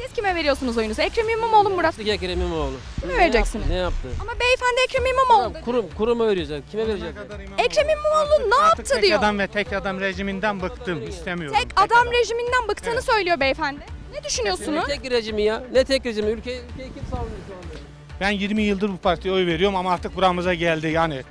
Siz kime veriyorsunuz oyunuzu? Ekrem İmamoğlu mu Murat? Ekrem İmamoğlu. Kime Ne vereceksiniz? yaptı, Ne yaptı? Ama beyefendi Ekrem İmamoğlu dedi. Kurum, kuruma vereceğiz. Kime vereceğiz? Ekrem İmamoğlu ne Artık yaptı tek diyor. adam ve tek adam rejiminden bıktım. istemiyorum. Tek adam rejiminden bıktığını söylüyor beyefendi. Ne düşünüyorsunuz? Tek rejimi ya? Ne tek rejimi? Ülke, ülkeyi kim savunuyor şu anda? Ben 20 yıldır bu partiye oy veriyorum ama artık buramıza geldi yani.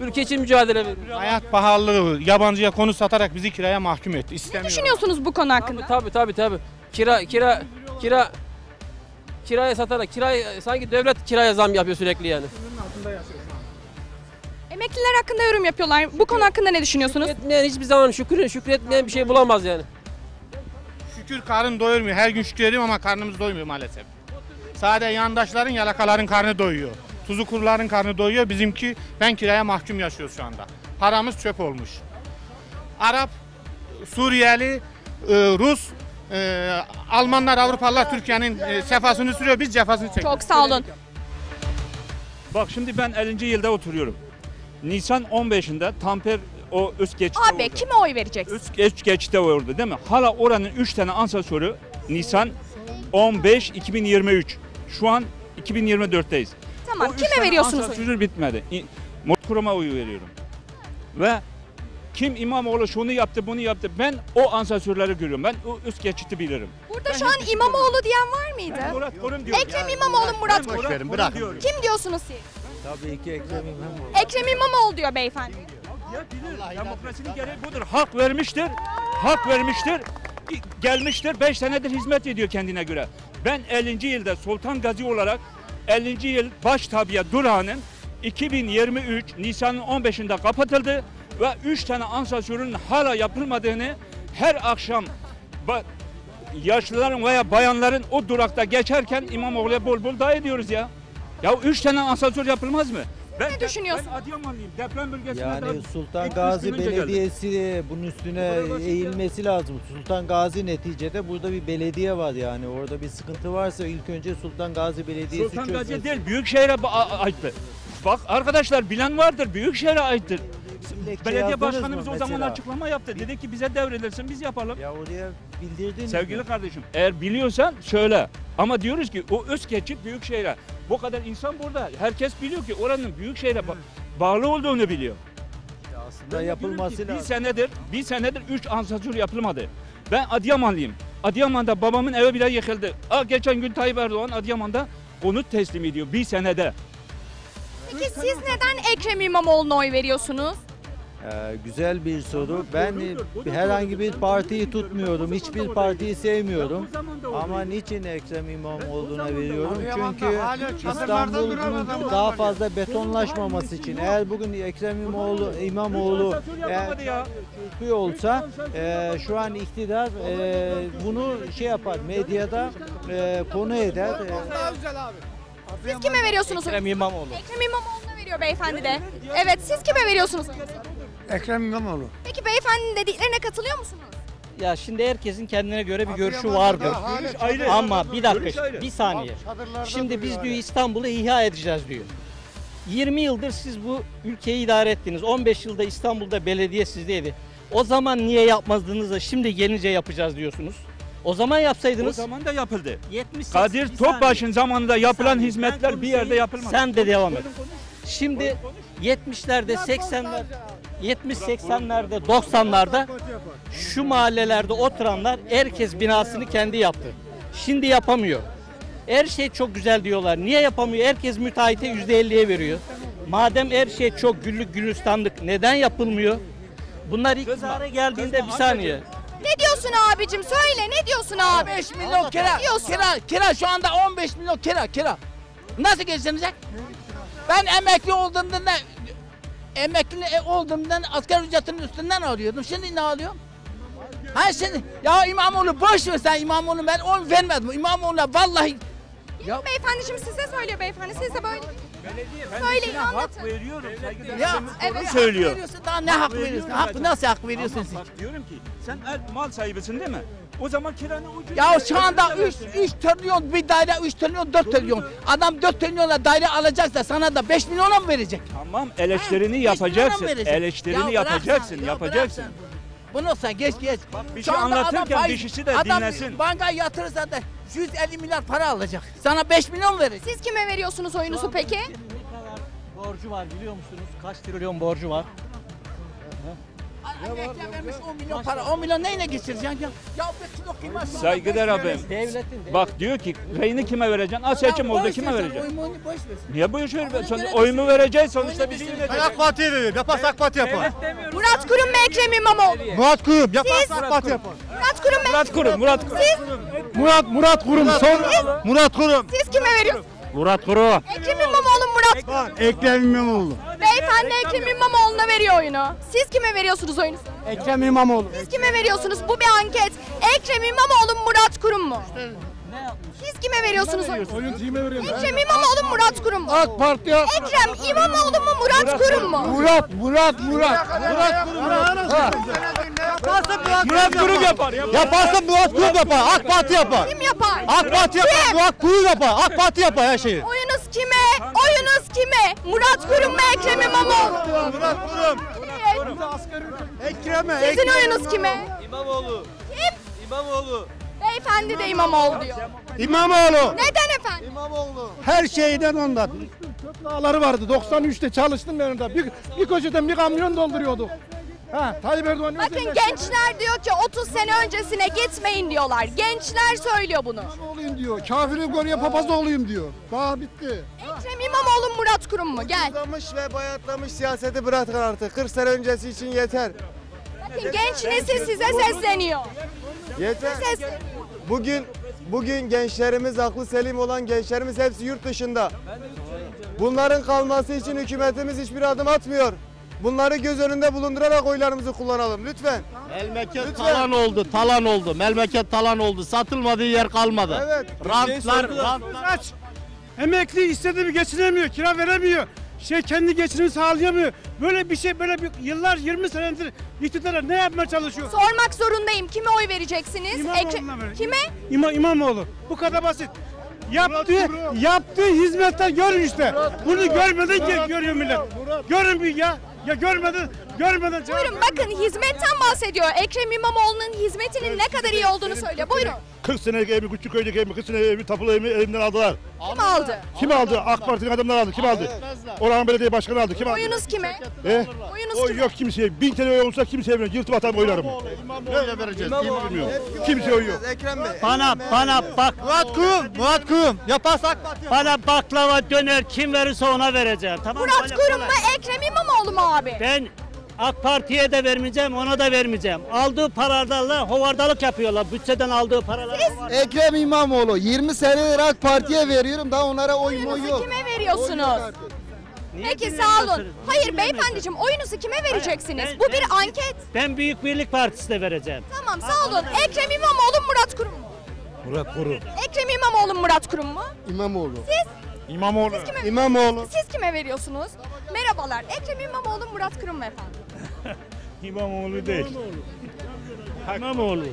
Ülke için mücadele veriyor. Hayat pahalılığı, yabancıya konu satarak bizi kiraya mahkum etti. Ne İstemiyorum. düşünüyorsunuz bu konu Tabii hakkında? tabii tabii tabii. Kira kira kira kiraya satarak kiraya sanki devlet kiraya zam yapıyor sürekli yani. Emekliler hakkında yorum yapıyorlar. Bu konu hakkında ne düşünüyorsunuz? Şükretmeyen hiçbir zaman şükür şükretmeyen bir şey bulamaz yani. Şükür karın doyurmuyor. Her gün şükrediyorum ama karnımız doymuyor maalesef. Sadece yandaşların, yalakaların karnı doyuyor. Tuzu kuruların karnı doyuyor. Bizimki ben kiraya mahkum yaşıyoruz şu anda. Paramız çöp olmuş. Arap, Suriyeli, e, Rus, e, Almanlar, Avrupalılar Türkiye'nin e, sefasını sürüyor. Biz cefasını çekiyoruz. Çok sağ olun. Bak şimdi ben 50. yılda oturuyorum. Nisan 15'inde Tamper o üst geçitte Abi oldu. kime oy vereceksin? Üst, üst geçitte oldu değil mi? Hala oranın 3 tane asansörü Nisan 15 2023. Şu an 2024'teyiz. Tamam O üç kime tane veriyorsunuz oyu? Asansör bitmedi. İ- Motkurum'a oyu veriyorum. Ve kim İmamoğlu şunu yaptı bunu yaptı. Ben o asansörleri görüyorum. Ben o üst geçiti bilirim. Burada Ben şu an hiçbir şey İmamoğlu diyen var Ben mıydı? Murat Kurum diyorum. Ekrem İmamoğlu Murat Ben Kurum. Murat Kurum bırakın. diyorum. Kim diyorsunuz siz? Tabii ki Ekrem İmamoğlu. Ekrem İmamoğlu diyor beyefendi. Ya bilir. Demokrasinin gereği budur. Hak vermiştir. Hak vermiştir. İ- Gelmiştir. 5 senedir hizmet ediyor kendine göre. Ben 50. yılda Sultan Gazi olarak 50. yıl baş tabiye durağının 2023 Nisan'ın 15'inde kapatıldı ve 3 tane asansörün hala yapılmadığını her akşam yaşlıların veya bayanların o durakta geçerken İmamoğlu'ya bol bol daha ediyoruz ya. Ya 3 tane asansör yapılmaz mı? Ben, Ne düşünüyorsun? Ben Adıyamanlıyım. Deprem bölgesinde Yani Sultan üç Gazi önce geldim. Belediyesi bunun üstüne eğilmesi lazım. Sultan Gazi neticede burada bir belediye var yani. Orada bir sıkıntı varsa ilk önce Sultan Gazi Belediyesi Sultan çözsün. Gazi değil, Büyükşehir'e aittir. Bak arkadaşlar bilen vardır, Büyükşehir'e aittir. Belediye yazdınız başkanımız mı o zaman mesela? açıklama yaptı. Dedi ki bize devredilsin, biz yapalım. Ya oraya bildirdiniz Sevgili mi? kardeşim, eğer biliyorsan söyle. Ama diyoruz ki o üst geçit Büyükşehir'e. Bu kadar insan burada. Herkes biliyor ki oranın Büyükşehir'e ba- bağlı olduğunu biliyor. Aslında Ben yapılması diyorum ki Bir lazım. senedir, bir senedir 3 asansör yapılmadı. Ben Adıyamanlıyım. Adıyaman'da babamın evi bile yıkıldı. Aa, geçen gün Tayyip Erdoğan Adıyaman'da konut teslim ediyor bir senede. Peki siz neden Ekrem İmamoğlu'na oy veriyorsunuz? Ee, güzel bir soru. Ben herhangi bir partiyi tutmuyorum. Hiçbir partiyi sevmiyorum. Ama niçin Ekrem İmamoğlu'na veriyorum? Çünkü İstanbul'un daha fazla betonlaşmaması için eğer bugün Ekrem İmamoğlu İmamoğlu eğer yapamadı ya. yapıyor olsa e, şu an iktidar e, bunu şey yapar medyada e, konu eder. E, Siz kime veriyorsunuz? Ekrem İmamoğlu. Ekrem İmamoğlu'na veriyor beyefendi de. Evet siz kime veriyorsunuz? Ekrem İmamoğlu. Peki beyefendinin dediklerine katılıyor musunuz? Ya şimdi herkesin kendine göre bir görüşü vardır. Görüş ayrı. Ama bir Görüş dakika, ayrı. bir saniye. Şimdi biz diyor İstanbul'u ihya edeceğiz diyor. 20 yıldır siz bu ülkeyi idare ettiniz. 15 yılda İstanbul'da belediye sizdeydi. O zaman niye yapmadınız da şimdi gelince yapacağız diyorsunuz? O zaman O yapsaydınız zaman da yapıldı. 78 Kadir bir Topbaş'ın saniye. zamanında yapılan saniye, ben hizmetler bir yerde yapılmadı. sen de devam et. Şimdi 70'lerde 80'ler 70-80'lerde 90'larda şu mahallelerde oturanlar herkes binasını kendi yaptı. Şimdi yapamıyor. Her şey çok güzel diyorlar. Niye yapamıyor? Herkes müteahhite %50'ye veriyor. Madem her şey çok güllük gülistanlık neden yapılmıyor? Bunlar iktidara geldiğinde bir saniye. Ne diyorsun abicim söyle ne diyorsun abi? 15 milyon kira, kira, kira şu anda 15 milyon kira, kira. Nasıl geçinecek? Ben emekli olduğumda ne, emekli olduğumdan asgari ücretin üstünden alıyordum. Şimdi ne alıyorum? Ha şimdi ya İmamoğlu boş ver sen İmamoğlu ben oy vermedim. İmamoğlu'na vallahi ya, Beyefendi şimdi size söylüyor beyefendi. Siz de böyle. Ben Söyleyin, size hak anlatın. veriyorum. ya evet. hak söylüyor. veriyorsun daha ne hak veriyorsun? veriyorum Hak nasıl hak veriyorsun Ama sen? Bak diyorum ki sen mal sahibisin değil mi? O zaman kiranı ucuz. Ya şu anda 3 3 trilyon bir daire 3 trilyon 4 trilyon. Adam 4 trilyonla daire alacaksa sana da 5 milyona mı verecek? Tamam eleştirini Ha, beş yapacaksın. milyona mı verecek? Eleştirini Ya bırak yapacaksın, sen, ya yapacaksın. bırak Bunu sen geç geç. bir Şu şey anda anlatırken adam dişisi de adam dinlesin. bankaya yatırırsa da 150 milyar para alacak. Sana 5 milyon verecek. Siz kime veriyorsunuz oyunuzu peki? Ne kadar borcu var biliyor musunuz? Kaç trilyon borcu var? Emekliye vermiş 10 milyon para. 10 milyon neyle geçireceksin ya? Ya bir kilo kıyma Saygıdeğer abim. lira. Devletin de Bak diyor ki reyini kime vereceksin? Az seçim oldu boş kime vereceksin? oyunu boş ver. Niye bu işi ver? Ona Sen göre oyumu vereceksin sonuçta bizi düşün. yönetecek. AK Parti'ye veriyorum. Yaparsa AK Parti yapar. Murat Kurum mu Ekrem İmamoğlu? Murat Kurum yaparsa? AK Parti yapar. Murat Kurum mu? Murat Kurum, Murat Kurum. Siz? Murat Murat Kurum son. Murat Kurum. Siz kime veriyorsunuz? Murat Kurum. Ekrem İmamoğlu mu Murat? Ekrem İmamoğlu. Beyefendi Ekrem İmamoğlu'na veriyor oyunu. Siz kime veriyorsunuz oyunu? Ekrem İmamoğlu. Siz kime veriyorsunuz? Bu bir anket. Ekrem İmamoğlu mu Murat Kurum mu? Siz kime veriyorsunuz oyunu? Oyun kime veriyorum? Ekrem İmamoğlu mu Murat Kurum mu? AK Parti. Ekrem İmamoğlu mu Murat Kurum mu? Murat, Murat, Murat. Murat Kurum. Murat Kurum yapar. Yaparsa Murat Kurum yapar. AK Parti yapar. Kim yapar? AK Parti yapar. Murat Kurum yapar. AK Parti yapar her şeyi. Oyunuz kime? Oyunuz kime? Murat Kurum mu Ekrem İmamoğlu? Murat Kurum. Ekrem'e. Sizin oyunuz kime? İmamoğlu. Kim? İmamoğlu. Beyefendi de İmamoğlu diyor. İmamoğlu. Neden efendim? Her şeyden ondan. Çöp dağları vardı. 93'te çalıştım ben orada. Bir, bir köşeden bir kamyon dolduruyorduk. Ha, Tayyip Erdoğan Bakın gençler diyor ki 30 sene öncesine gitmeyin diyorlar. Gençler söylüyor bunu. olayım diyor. Kafirin koruya papaz olayım diyor. Daha bitti. Ekrem İmamoğlu mu Murat Kurum mu? Gel. Uzamış ve bayatlamış siyaseti bırakın artık. 40 sene öncesi için yeter. Bakın genç nesil size sesleniyor. Yeter. Ses. Bugün bugün gençlerimiz aklı selim olan gençlerimiz hepsi yurt dışında. Bunların kalması için hükümetimiz hiçbir adım atmıyor. Bunları göz önünde bulundurarak oylarımızı kullanalım lütfen. Memleket Lütfen. talan oldu, talan oldu. Memleket talan oldu. Satılmadığı yer kalmadı. Evet. Rantlar, rantlar. Aç. Emekli istediği geçinemiyor, kira veremiyor. Şey kendi geçimini sağlayamıyor. Böyle bir şey böyle bir yıllar 20 senedir iktidara ne yapmaya çalışıyor? Sormak zorundayım. Kime oy vereceksiniz? İmamoğlu'na verin. Kime? İma, İmamoğlu. Bu kadar basit. Yaptığı, yaptığı hizmetler görün işte. Bunu görmeden ge- görüyor millet. Görün bir ya. Ya görmeden, görmeden. cevap Buyurun bakın hizmetten bahsediyor. Ekrem İmamoğlu'nun hizmetinin ne kadar iyi olduğunu söylüyor. Buyurun. 40 senelik evimi, küçük köydeki evimi, 40 senelik evimi, tapulu evimi elimden aldılar. Kim aldı? Kim aldı? AK Parti'nin adamları aldı. Kim aldı? Orhan Belediye Başkanı aldı. Kim aldı? Oyunuz kime? E? Oyunuz Oy kime? yok kimseye. Bin tane oy olsa kimseye vermem. Yırtıp atarım oylarımı. İmamoğlu'na vereceğiz. Bilmiyorum. Kimseye oy yok. Ekrem Bey. Bana bana bak Murat Kurum, Murat Kurum. Yaparsak bana baklava döner kim verirse ona vereceğim. Tamam mı? Murat Kurum mu Ekrem İmamoğlu mu abi? Ben AK Parti'ye de vermeyeceğim, ona da vermeyeceğim. Aldığı paralarla hovardalık yapıyorlar. Bütçeden aldığı paralar. Ekrem İmamoğlu 20 senedir AK Parti'ye veriyorum daha onlara oy Oyunuzu yok. kime veriyorsunuz? Peki sağ olun. Hayır beyefendiciğim oyunuzu kime vereceksiniz? ben- Bu bir ben- anket. Ben Büyük Birlik Partisi'ne vereceğim. Tamam sağ olun. Ekrem İmamoğlu Murat Kurum mu? Murat Kurum. Ekrem İmamoğlu Murat Kurum mu? İmamoğlu. Siz? İmamoğlu. Siz kime, İmamoğlu. siz kime veriyorsunuz? Merhabalar. Ekrem İmamoğlu Murat Kurum mu efendim? İmamoğlu değil. İmamoğlu.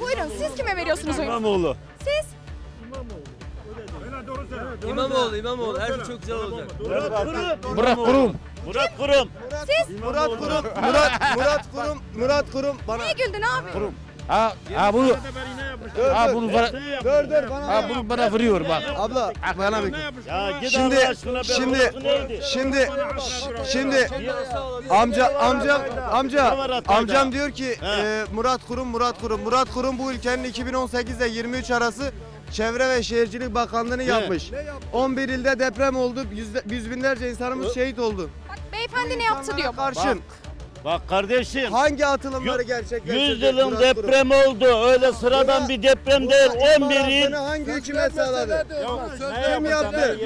Buyurun siz kime veriyorsunuz oyunu? İmamoğlu. Siz? İmamoğlu, İmamoğlu. Her şey çok güzel olacak. Murat Kurum. Murat Kurum. Siz? Murat Kurum. Murat Murat Kurum. Murat Kurum bana. Niye güldün abi? Ha, ha bunu, Dur, ha bunu bana, Dur dur bana. ha bunu bana vuruyor bak. Abla bana bir. Ya git Şimdi Allah aşkına be, şimdi orası neydi? şimdi şimdi amca amca amca amcam diyor ki e, Murat Kurum Murat Kurum Murat Kurum bu ülkenin 2018 ile 23 arası Çevre ve Şehircilik Bakanlığı'nı yapmış. 11 ilde deprem oldu. Yüzde, yüz binlerce insanımız şehit oldu. Bak beyefendi ne yaptı diyor. Karşın Bak kardeşim. hangi atılımları gerçekleştirdi? 100 yılın Murat Kurum? depremi oldu. Öyle sıradan bir deprem değil. 11 il. Bunu hangi hükümet sağladı? Kim yaptı?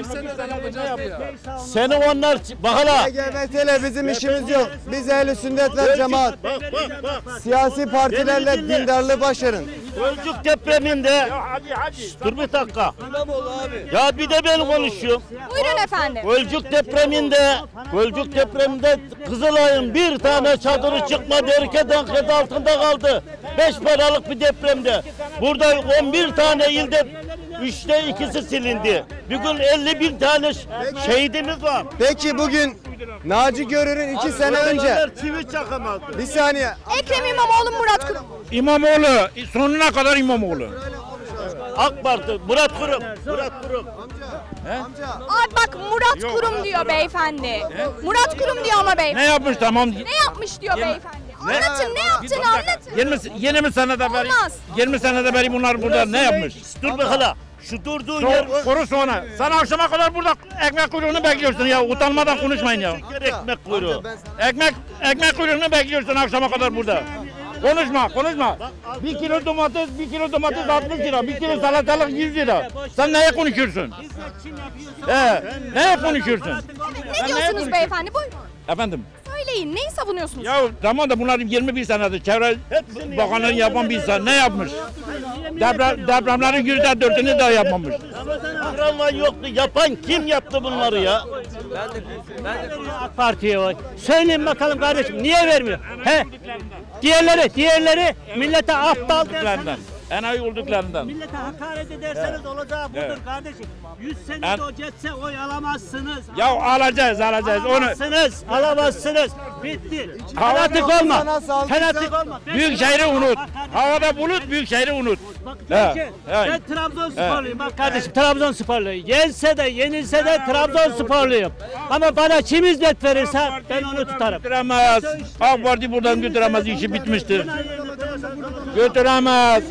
Seni onlar bak hala. LGBT ile bizim işimiz yok. Biz ehli sünnet ve cemaat. Bak bak bak. Siyasi partilerle dindarlığı başarın. Gölcük depreminde. Dur bir dakika. Ya bir de ben konuşuyorum. Buyurun efendim. Gölcük depreminde, Gölcük depreminde Kızılay'ın bir tane çadırı çıkmadı, herkes anket altında kaldı. Beş paralık bir depremde. Burada 11 tane ilde üçte ikisi silindi. Bugün 50 bin tane ş- şehidimiz var. Peki bugün Naci Görür'ün iki sene önce. Çivi çakamadı. Bir saniye. Ekrem İmamoğlu mu Murat Kurum? İmamoğlu sonuna kadar İmamoğlu. AK Parti, Murat Kurum. Murat Kurum. Amca. Abi bak Murat Kurum diyor beyefendi. Murat Kurum diyor ama beyefendi. Ne yapmış tamam. Ne yapmış diyor beyefendi. Anlatın ne yaptığını anlatın. 20 20 senede beri Olmaz. 20 senede beri bunlar burada ne yapmış? Dur bakalım. Şu durduğun yer So, koru sonra. Sen akşama kadar burada ekmek kuyruğunu bekliyorsun ya. Utanmadan konuşmayın ya. ekmek kuyruğu. Ekmek ekmek kuyruğunu bekliyorsun akşama kadar burada. Konuşma, konuşma. Bir kilo domates, bir kilo domates 60 lira, bir kilo salatalık 100 lira. Sen neye konuşuyorsun? He, neye konuşuyorsun? Ne diyorsunuz beyefendi? Buyurun. Efendim? Söyleyin neyi savunuyorsunuz? Ya tamam da bunlar 21 senedir çevre bakanlığı yapan bir insan ne yapmış? Deprem, depremlerin yüzde dördünü de yapmamış. Krallar yoktu. Yapan kim yaptı bunları ya? AK Parti'ye var. Söyleyin bakalım kardeşim niye vermiyor? He? Diğerleri, diğerleri millete aptal Olduklarından, enayi olduklarından. Millete hakaret ederseniz olacağı budur kardeşim. 100 sene En- o geçse oy alamazsınız. Ya alacağız, alacağız. Onu Alamazsınız, alamazsınız. Bitti. Fanatik olma. Fanatik olma. Büyük şehri unut. Havada bulut, büyük şehri unut. Bak, he. ben Trabzonsporluyum bak kardeşim Trabzonsporluyum. Yense de yenilse de Trabzonsporluyum. Ama bana kim hizmet verirse ben onu tutarım. Götüremez. AK Parti buradan götüremez, işi bitmiştir. Götüremez.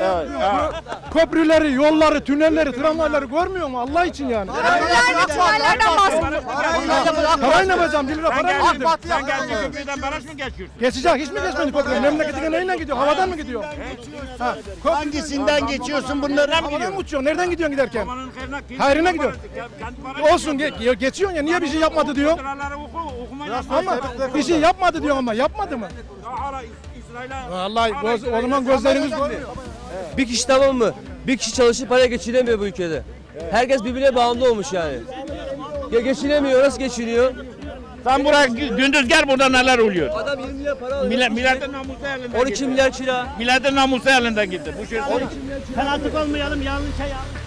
Evet, evet. Köprüleri, yolları, tünelleri, tramvayları görmüyor mu Allah için yani? Köprüler ve tünellerden bahsediyor. Parayı ne yapacağım? 1 lira para mı verdim? Sen geldin köprüden baraj mı geçiyorsun? Geçecek hiç mi geçmedi köprü? Memleketine neyle gidiyor? Havadan mı gidiyor? Ha, köprü- Hangisinden geçiyorsun bunlardan mı Havadan mı uçuyorsun? Nereden gidiyorsun giderken? Hayrına gidiyor. Olsun ge- geçiyorsun ya niye bir şey yapmadı diyor. Ama bir şey yapmadı diyor ama yapmadı mı? Vallahi göz, o zaman gözleriniz görmüyor. Bir kişi tamam mı? Bir kişi çalışıp para geçinemiyor bu ülkede. Herkes birbirine bağımlı olmuş yani. Ya geçinemiyor, nasıl geçiniyor? Sen buraya gü- gündüz gel burada neler oluyor. Adam 20 milyar para alıyor. Millet, milletin namusu elinden 12 gitti. milyar kira. Milletin namusu elinden gitti. Bu şey Fanatik olmayalım yanlışa yanlış.